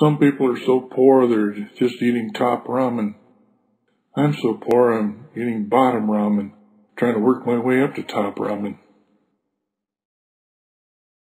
Some people are so poor they're just eating top ramen. I'm so poor I'm eating bottom ramen, trying to work my way up to top ramen.